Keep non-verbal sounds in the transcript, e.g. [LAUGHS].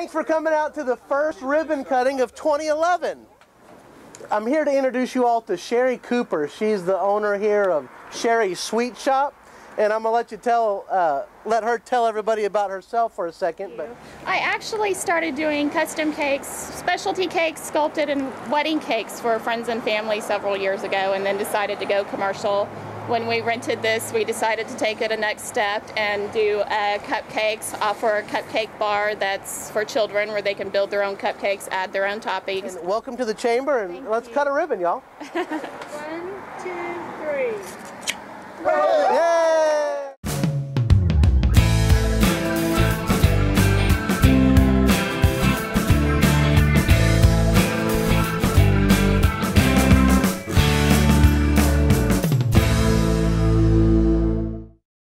Thanks for coming out to the first ribbon cutting of 2011. I'm here to introduce you all to Sherri Cooper. She's the owner here of Sherri's Sweet Shoppe, and I'm gonna let you tell, uh, let her tell everybody about herself for a second. But I actually started doing custom cakes, specialty cakes, sculpted, and wedding cakes for friends and family several years ago, and then decided to go commercial. When we rented this, we decided to take it a next step and do uh, cupcakes, offer a cupcake bar that's for children where they can build their own cupcakes, add their own toppings. welcome to the chamber, and let's cut a ribbon, y'all. [LAUGHS]